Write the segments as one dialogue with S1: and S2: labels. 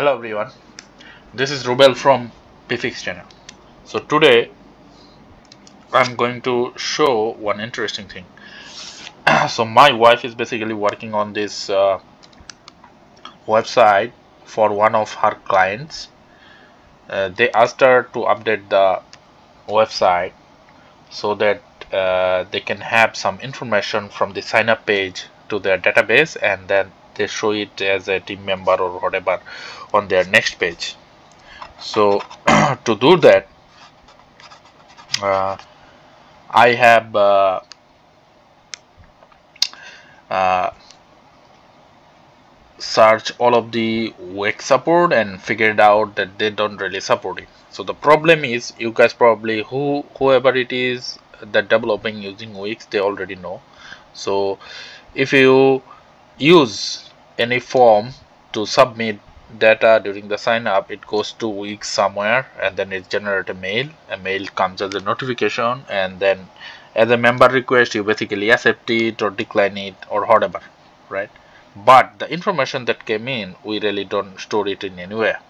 S1: hello everyone. This is Rubel from BeFix channel. So today I'm going to show one interesting thing. So my wife is basically working on this uh, website for one of her clients. Uh, they asked her to update the website so that uh, they can have some information from the sign up page to their database and then they show it as a team member or whatever on their next page. So to do that uh, I have uh, uh, search all of the Wix support and figured out that they don't really support it. So the problem is you guys probably who whoever it is that developing using Wix they already know. So if you use any form to submit data during the sign up it goes to Wix somewhere and then it generates a mail. A mail comes as a notification and then as a member request you basically accept it or decline it or whatever right? But the information that came in we really don't store it in anywhere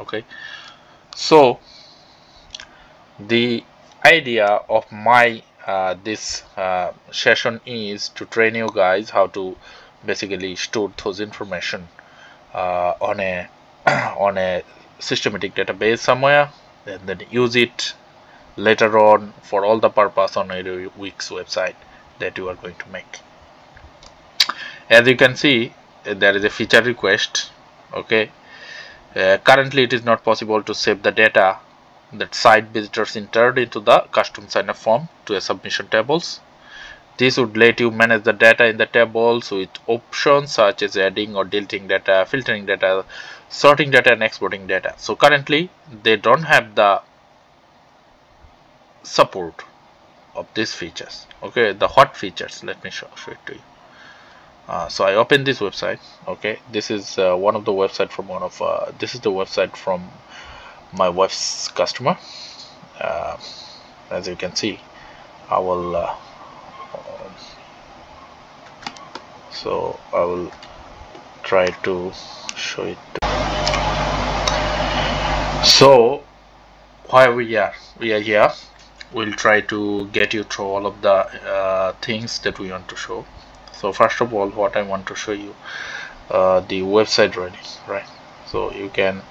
S1: okay? So the idea of my uh, this uh, session is to train you guys how to basically store those information uh, on a on a systematic database somewhere and then use it later on for all the purpose on a Wix website that you are going to make. As you can see there is a feature request okay? Uh, currently it is not possible to save the data that site visitors entered into the custom sign-up form to a submission tables this would let you manage the data in the tables with options such as adding or deleting data filtering data sorting data and exporting data. So currently they don't have the support of these features. Okay the hot features let me show, show it to you. Uh, so I open this website okay? This is uh, one of the website from one of uh, this is the website from my wife's customer. Uh, as you can see I will uh, so I will try to show it. So why we are we are here? We'll try to get you through all of the uh, things that we want to show. So first of all what I want to show you uh, the website ready right? So you can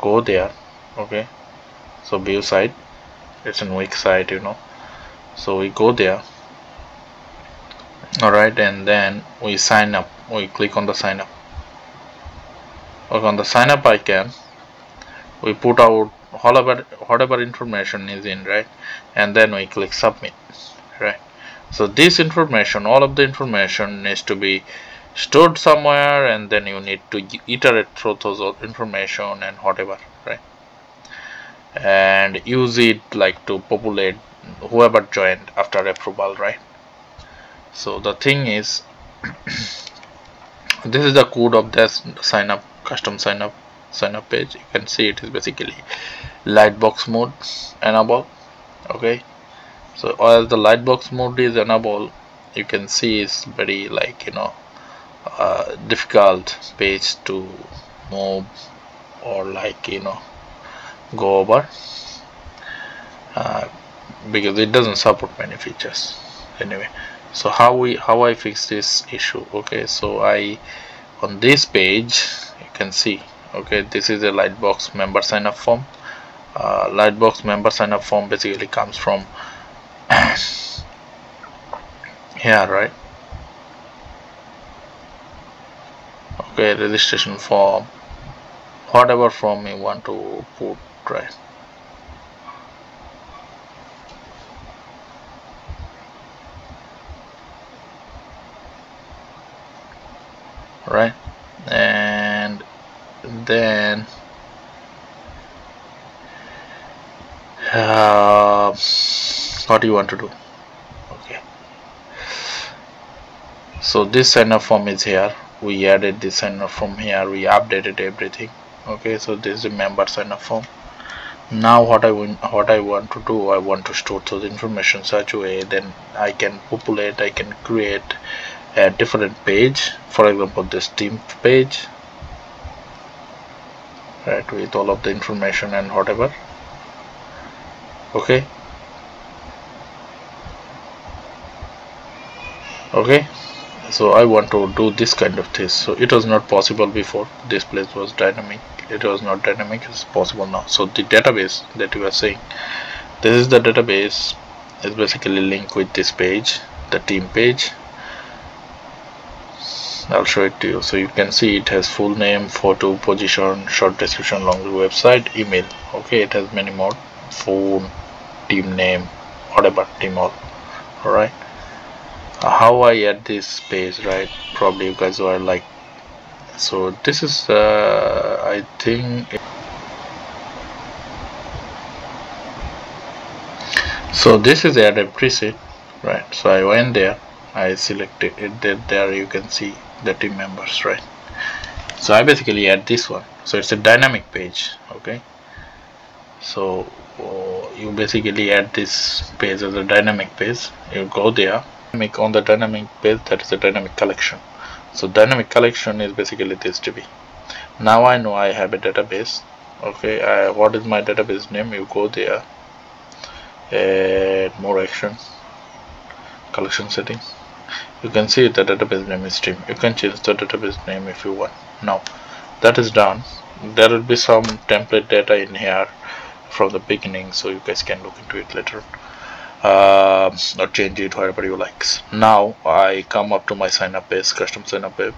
S1: go there okay? So view site. It's an Wix site you know. So we go there alright and then we sign up. We click on the sign up. Okay, on the sign up icon we put out whatever whatever information is in right? And then we click submit right? So this information all of the information needs to be stored somewhere and then you need to iterate through those information and whatever right? And use it like to populate whoever joined after approval right so the thing is this is the code of this sign up custom sign up sign up page. You can see it is basically lightbox mode enable okay? So as the lightbox mode is enabled you can see it's very like you know uh, difficult page to move or like you know go over uh, because it doesn't support many features. Anyway so how we how I fix this issue? Okay so I on this page you can see okay this is a lightbox member sign up form. Uh, lightbox member sign up form basically comes from here right? Okay registration form. Whatever form you want to put right right? And then uh, what do you want to do? Okay. So this sign up form is here. We added this sign up form here. We updated everything. Okay so this is a member sign up form. Now what I want what I want to do I want to store those information such a way then I can populate I can create a different page. For example this team page. Right with all of the information and whatever. Okay. Okay. So I want to do this kind of thing so it was not possible before. This place was dynamic. It was not dynamic. It's possible now. So the database that you are saying this is the database. Is basically linked with this page the team page I'll show it to you. So you can see it has full name photo position short description long website email. Okay it has many more. Phone team name whatever team all. Alright uh, how I add this page right? Probably you guys are like. So this is uh, I think so this is added preset right? So I went there. I selected it. There you can see the team members right? So I basically add this one. So it's a dynamic page okay? So uh, you basically add this page as a dynamic page. You go there make on the dynamic page that is a dynamic collection. So dynamic collection is basically this DB now I know I have a database okay? I, what is my database name? You go there add more action collection settings you can see the database name is stream you can change the database name if you want. Now that is done. There will be some template data in here from the beginning so you guys can look into it later. Uh, or change it wherever you like now I come up to my sign up page custom sign up page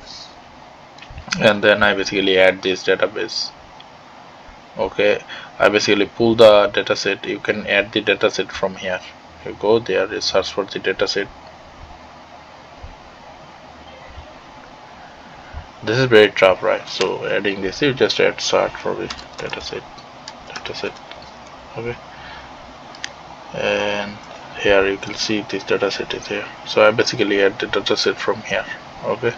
S1: and then I basically add this database. Okay? I basically pull the dataset. You can add the dataset from here. You go there you search for the dataset this is very tough right? So adding this you just add start for the dataset dataset okay. And here you can see this dataset is here. So I basically add the dataset from here. Okay.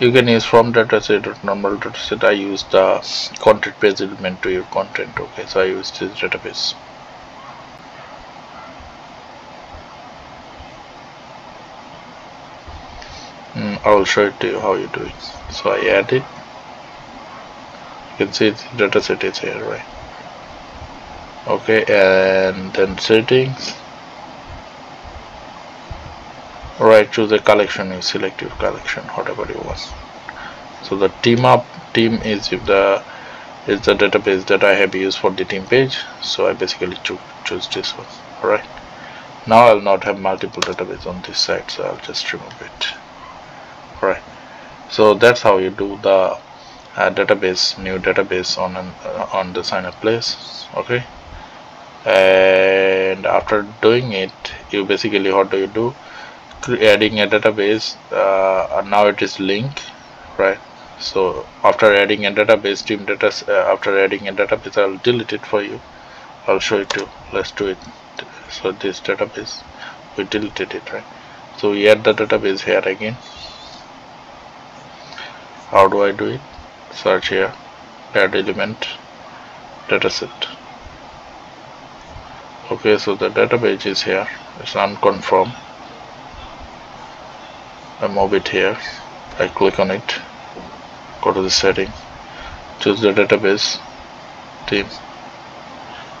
S1: You can use from dataset or normal dataset I use the content page element to your content. Okay. So I use this database mm, I will show it to you how you do it. So I add it. You can see the data set is here right? Okay and then settings. Right choose the collection you select your collection whatever you want. So the team up team is if the is the database that I have used for the team page. So I basically choose choose this one. Alright. Now I'll not have multiple database on this side so I'll just remove it so that's how you do the uh, database new database on an, uh, on the sign up place okay? And after doing it you basically what do you do? Adding a database uh, now it is link right? So after adding a database team data uh, after adding a database I'll delete it for you. I'll show it to you let's do it so this database we deleted it right? So we add the database here again how do I do it? Search here. Add element. Dataset. Okay so the database is here. It's unconfirmed. I move it here. I click on it. Go to the setting. Choose the database. Team.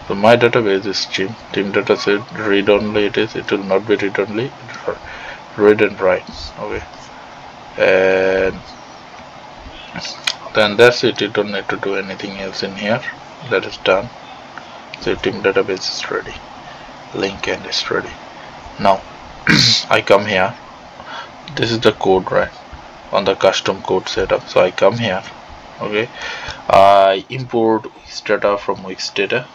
S1: So my database is team. Team dataset. Read only it is. It will not be read only. Read and write. Okay. And then that's it you don't need to do anything else in here. That is done. So team database is ready. Link and is ready. Now I come here. This is the code right? On the custom code setup. So I come here. Okay. I import Wix data from Wix data.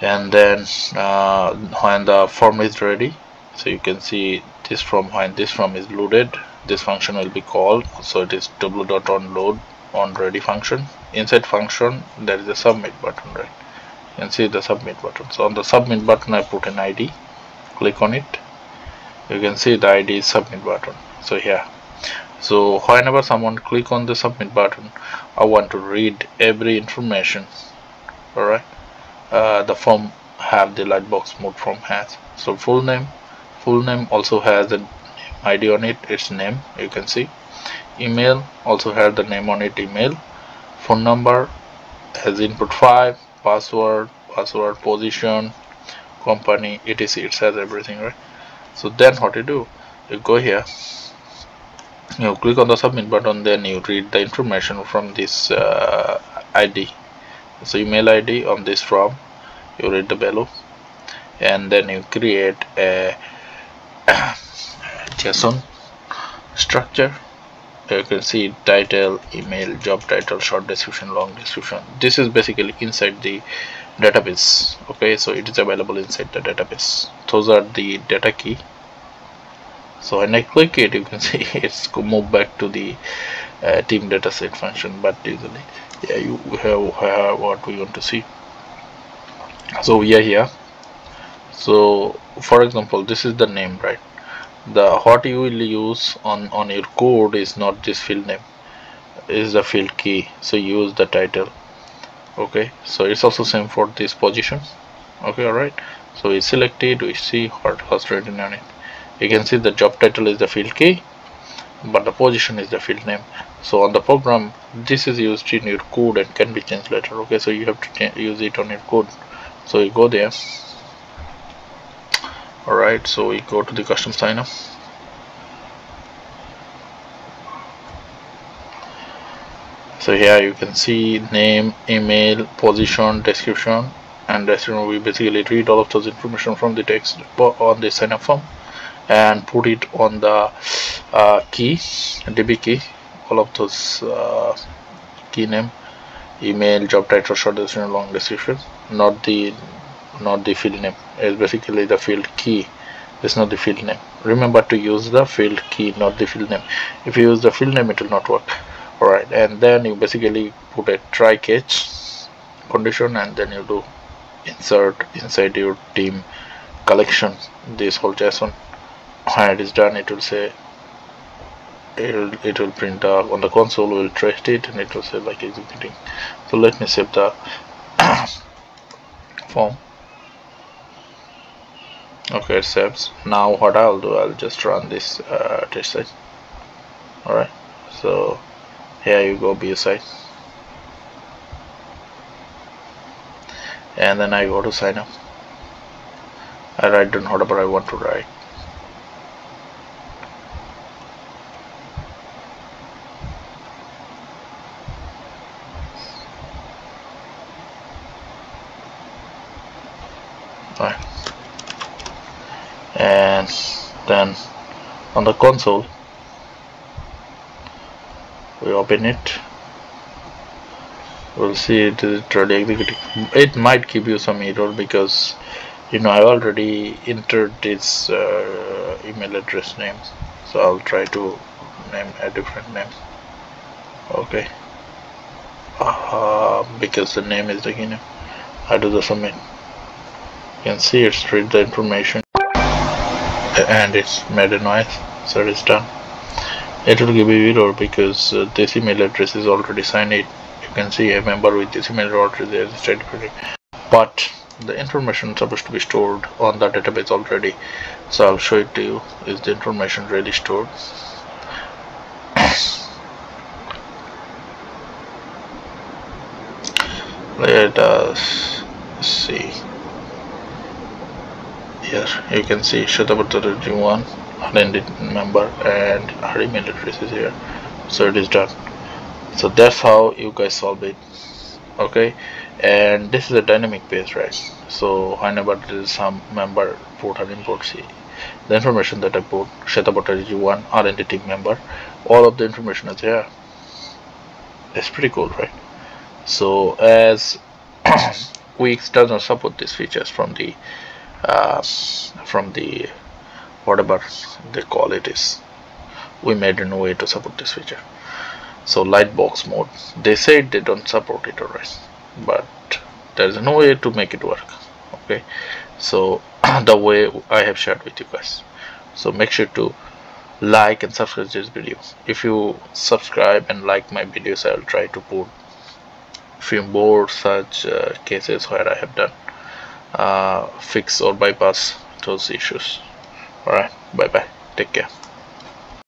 S1: And then uh, when the form is ready so you can see this from when this form is loaded this function will be called. So it is w.onload on load on ready function. Inside function there is a submit button right? You can see the submit button. So on the submit button I put an ID click on it. You can see the id is submit button. So here. So whenever someone click on the submit button I want to read every information. Alright? Uh, the form have the lightbox mode form has. So full name full name also has an ID on it its name you can see. Email also have the name on it email. Phone number as input 5 password password position company etc it says everything right? So then what you do? You go here you click on the submit button then you read the information from this uh, id so email id on this form you read the value and then you create a json structure. You can see title email job title short description long description. This is basically inside the database. Okay so it is available inside the database. Those are the data key. So when I click it you can see it's move back to the uh, team dataset function but usually yeah you have, have what we want to see. So we are here. So for example this is the name right the what you will use on on your code is not this field name. Is the field key. So use the title. Okay. So it's also same for this position. Okay all right so we select it we see what was written on it. You can see the job title is the field key but the position is the field name. So on the program this is used in your code and can be changed later. Okay so you have to use it on your code. So you go there alright so we go to the custom sign up. So here you can see name email position description and description we basically read all of those information from the text on the sign up form and put it on the uh, key db key all of those uh, key name email job title short description long description not the not the field name. It's basically the field key. It's not the field name. Remember to use the field key not the field name. If you use the field name it will not work. Alright and then you basically put a try catch condition and then you do insert inside your team collection. This whole json when it is done it will say it will, it will print uh, on the console we'll trace it and it will say like executing. So let me save the form okay it saves now what I'll do I'll just run this uh, test site. Alright so here you go a site and then I go to sign up. I write down whatever I want to write and then on the console we open it. We'll see it is already executing it might give you some error because you know I already entered this uh, email address name so I'll try to name a different name. Okay. Uh, because the name is the key I do the submit you can see it's read the information and it's made a noise so it's done. It will give you error because uh, this email address is already signed. It you can see a member with this email address is stated but the information is supposed to be stored on the database already. So I'll show it to you. Is the information really stored? Let us see here you can see Shatabatta one unended member and her email address is here. So it is done. So that's how you guys solve it okay? And this is a dynamic page right? So whenever there is some member put or import see. The information that I put Shetabotta one team member all of the information is here. It's pretty cool right? So as Wix does not support these features from the uh, from the whatever they call it is. We made a new way to support this feature. So lightbox mode. They said they don't support it alright. But there is no way to make it work okay? So the way I have shared with you guys. So make sure to like and subscribe this video. If you subscribe and like my videos I'll try to put few more such uh, cases where I have done Uh, fix or bypass those issues. Alright bye bye take care